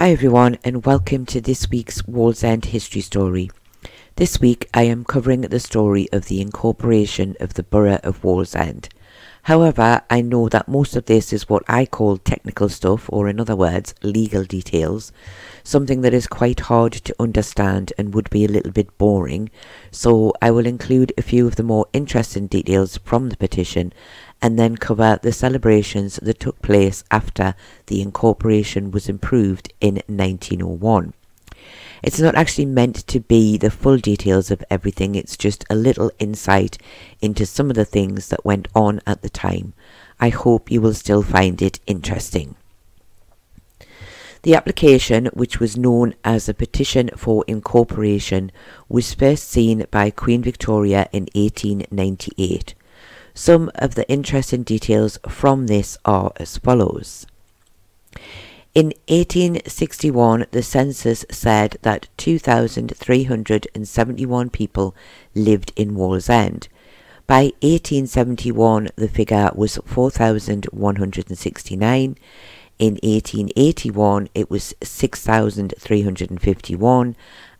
Hi everyone and welcome to this week's Wallsend history story. This week I am covering the story of the incorporation of the borough of Wallsend. However, I know that most of this is what I call technical stuff or in other words legal details, something that is quite hard to understand and would be a little bit boring, so I will include a few of the more interesting details from the petition and then cover the celebrations that took place after the incorporation was improved in 1901. It's not actually meant to be the full details of everything, it's just a little insight into some of the things that went on at the time. I hope you will still find it interesting. The application, which was known as a petition for incorporation, was first seen by Queen Victoria in 1898. Some of the interesting details from this are as follows. In 1861, the census said that 2,371 people lived in Wallsend. By 1871, the figure was 4,169. In 1881, it was 6,351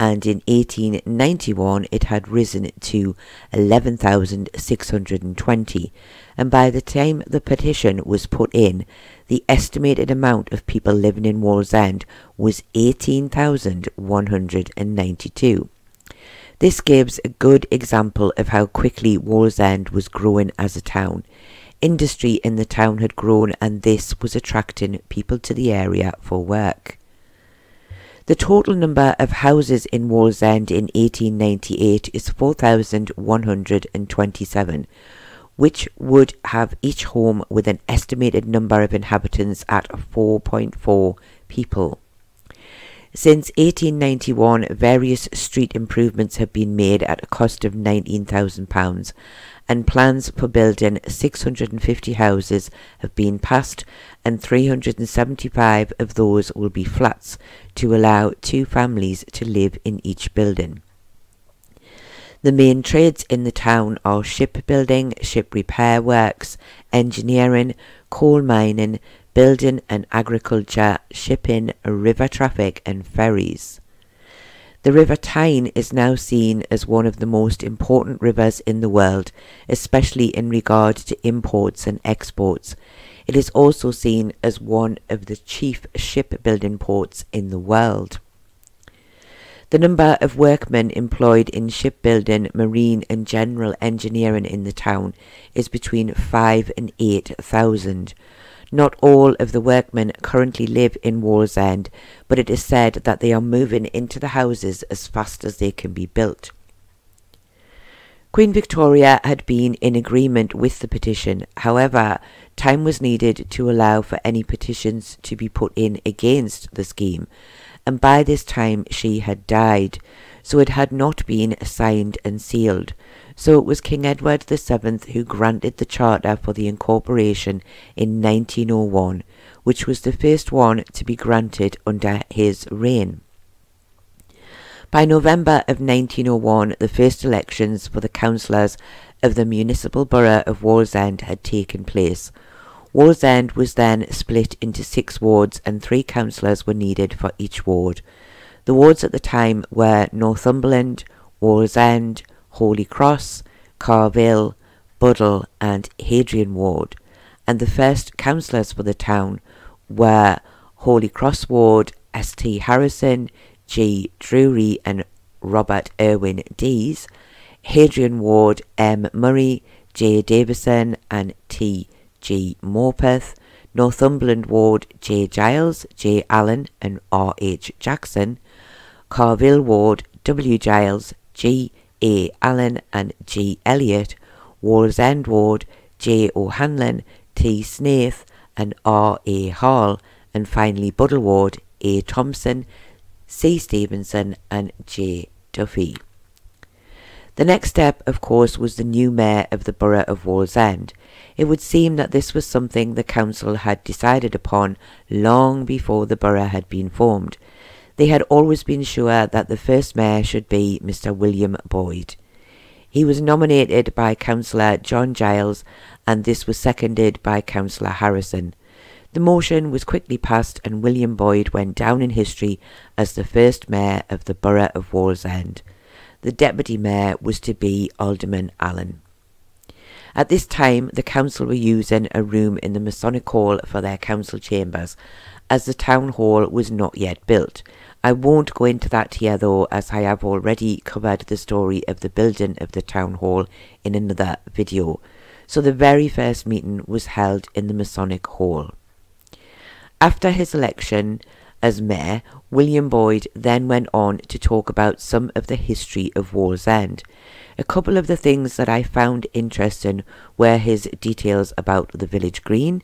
and in 1891 it had risen to 11,620 and by the time the petition was put in the estimated amount of people living in Wallsend was 18,192. This gives a good example of how quickly Wallsend was growing as a town. Industry in the town had grown and this was attracting people to the area for work. The total number of houses in Wallsend in 1898 is 4,127, which would have each home with an estimated number of inhabitants at 4.4 people. Since 1891, various street improvements have been made at a cost of £19,000 and plans for building 650 houses have been passed and 375 of those will be flats to allow two families to live in each building. The main trades in the town are shipbuilding, ship repair works, engineering, coal mining, building and agriculture, shipping, river traffic and ferries. The River Tyne is now seen as one of the most important rivers in the world, especially in regard to imports and exports. It is also seen as one of the chief shipbuilding ports in the world. The number of workmen employed in shipbuilding, marine and general engineering in the town is between 5 and 8,000. Not all of the workmen currently live in Wallsend, but it is said that they are moving into the houses as fast as they can be built. Queen Victoria had been in agreement with the petition. However, time was needed to allow for any petitions to be put in against the scheme, and by this time she had died, so it had not been signed and sealed. So it was King Edward the Seventh who granted the charter for the incorporation in 1901, which was the first one to be granted under his reign. By November of 1901, the first elections for the councillors of the municipal borough of Wallsend had taken place. Wallsend was then split into six wards and three councillors were needed for each ward. The wards at the time were Northumberland, Wallsend, Holy Cross, Carville, Buddle and Hadrian Ward, and the first councillors for the town were Holy Cross Ward, S.T. Harrison, G. Drury and Robert Irwin Dees, Hadrian Ward, M. Murray, J. Davison and T. G. Morpeth, Northumberland Ward, J. Giles, J. Allen and R. H. Jackson, Carville Ward, W. Giles, G. A. Allen and G. Elliott, Wallsend Ward, J. O'Hanlon, T. Snaith and R. A. Hall, and finally Buddle Ward, A. Thompson, C. Stevenson and J. Duffy. The next step, of course, was the new mayor of the borough of Wallsend. It would seem that this was something the council had decided upon long before the borough had been formed. They had always been sure that the first mayor should be Mr. William Boyd. He was nominated by Councillor John Giles and this was seconded by Councillor Harrison. The motion was quickly passed and William Boyd went down in history as the first mayor of the borough of Wallsend. The deputy mayor was to be Alderman Allen. At this time, the council were using a room in the Masonic Hall for their council chambers, as the town hall was not yet built. I won't go into that here though, as I have already covered the story of the building of the town hall in another video. So the very first meeting was held in the Masonic Hall. After his election as mayor, William Boyd then went on to talk about some of the history of Wallsend. A couple of the things that I found interesting were his details about the village green,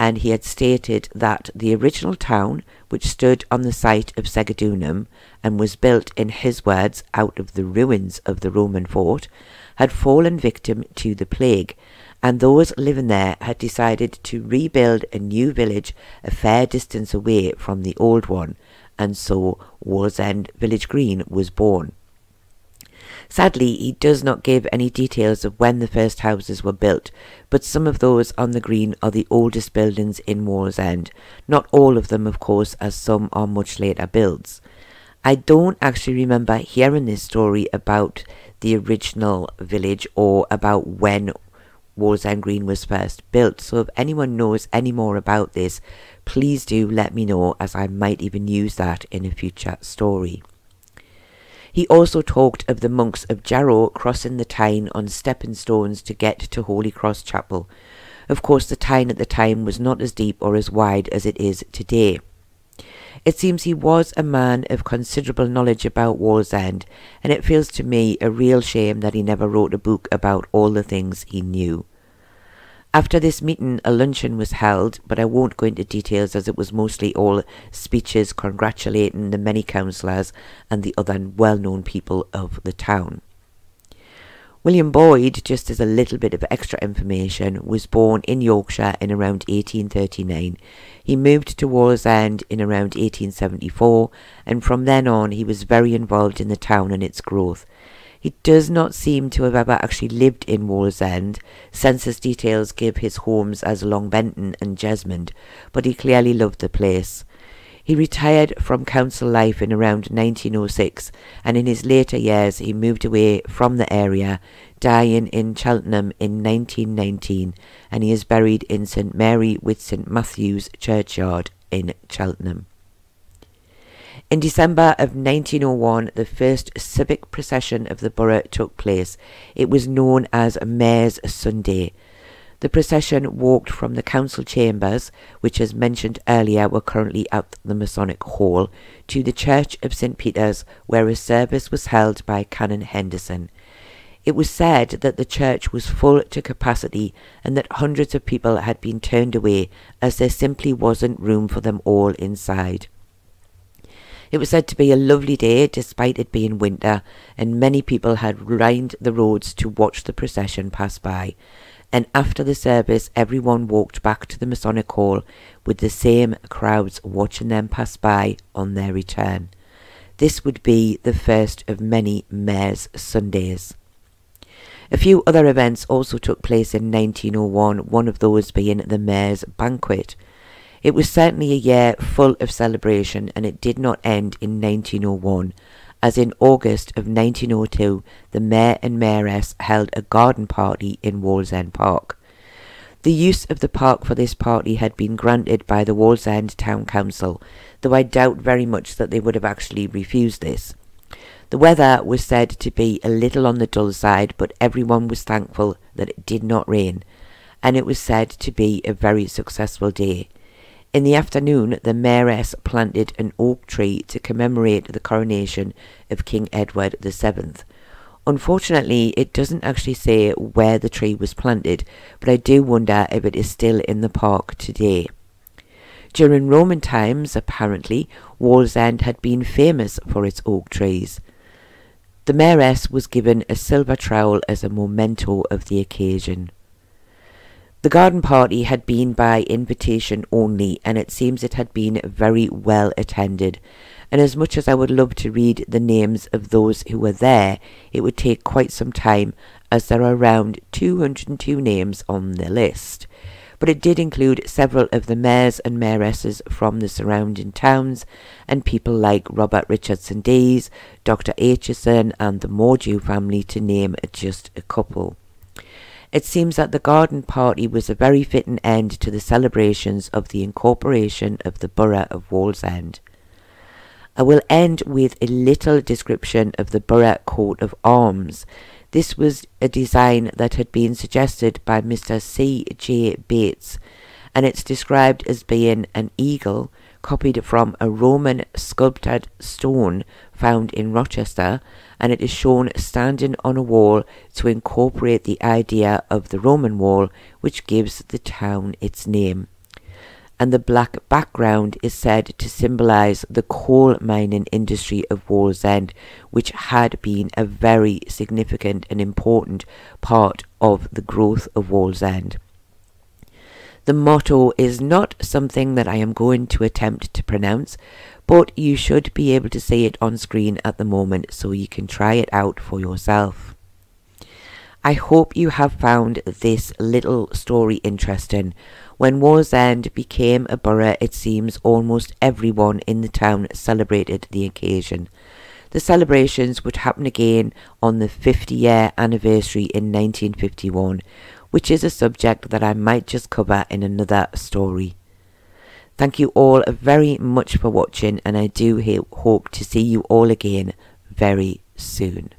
and he had stated that the original town, which stood on the site of Segedunum and was built, in his words, out of the ruins of the Roman fort, had fallen victim to the plague, and those living there had decided to rebuild a new village a fair distance away from the old one, and so Wallsend Village Green was born. Sadly, he does not give any details of when the first houses were built, but some of those on the green are the oldest buildings in Wallsend. Not all of them, of course, as some are much later builds. I don't actually remember hearing this story about the original village or about when Wallsend Green was first built. So if anyone knows any more about this, please do let me know as I might even use that in a future story. He also talked of the monks of Jarrow crossing the Tyne on stepping stones to get to Holy Cross Chapel. Of course, the Tyne at the time was not as deep or as wide as it is today. It seems he was a man of considerable knowledge about Wallsend, and it feels to me a real shame that he never wrote a book about all the things he knew. After this meeting, a luncheon was held, but I won't go into details as it was mostly all speeches congratulating the many councillors and the other well-known people of the town. William Boyd, just as a little bit of extra information, was born in Yorkshire in around 1839. He moved to Wallsend in around 1874, and from then on he was very involved in the town and its growth. He does not seem to have ever actually lived in Wallsend. Census details give his homes as Longbenton and Jesmond, but he clearly loved the place. He retired from council life in around 1906 and in his later years he moved away from the area, dying in Cheltenham in 1919 and he is buried in St Mary with St Matthew's Churchyard in Cheltenham. In December of 1901, the first civic procession of the borough took place. It was known as Mayor's Sunday. The procession walked from the council chambers, which as mentioned earlier were currently at the Masonic Hall, to the Church of St. Peter's, where a service was held by Canon Henderson. It was said that the church was full to capacity and that hundreds of people had been turned away as there simply wasn't room for them all inside. It was said to be a lovely day despite it being winter, and many people had lined the roads to watch the procession pass by. And after the service, everyone walked back to the Masonic Hall with the same crowds watching them pass by on their return. This would be the first of many Mayor's Sundays. A few other events also took place in 1901, one of those being the Mayor's Banquet. It was certainly a year full of celebration and it did not end in 1901, as in August of 1902 the Mayor and Mayoress held a garden party in Wallsend Park. The use of the park for this party had been granted by the Wallsend Town Council, though I doubt very much that they would have actually refused this. The weather was said to be a little on the dull side, but everyone was thankful that it did not rain, and it was said to be a very successful day. In the afternoon, the mayoress planted an oak tree to commemorate the coronation of King Edward VII. Unfortunately, it doesn't actually say where the tree was planted, but I do wonder if it is still in the park today. During Roman times, apparently, Wallsend had been famous for its oak trees. The mayoress was given a silver trowel as a memento of the occasion. The garden party had been by invitation only, and it seems it had been very well attended. And as much as I would love to read the names of those who were there, it would take quite some time, as there are around 202 names on the list. but it did include several of the mayors and mayoresses from the surrounding towns and people like Robert Richardson Dees, Dr. Aitchison, and the Mordew family, to name just a couple. It seems that the garden party was a very fitting end to the celebrations of the incorporation of the borough of Wallsend. I will end with a little description of the borough coat of arms. This was a design that had been suggested by Mr. C. J. Bates, and it's described as being an eagle copied from a Roman sculpted stone found in Rochester, and it is shown standing on a wall to incorporate the idea of the Roman wall, which gives the town its name. And the black background is said to symbolize the coal mining industry of Wallsend, which had been a very significant and important part of the growth of Wallsend. The motto is not something that I am going to attempt to pronounce, but you should be able to see it on screen at the moment so you can try it out for yourself. I hope you have found this little story interesting. When Wallsend became a borough, it seems almost everyone in the town celebrated the occasion. The celebrations would happen again on the 50 year anniversary in 1951, which is a subject that I might just cover in another story. Thank you all very much for watching and I do hope to see you all again very soon.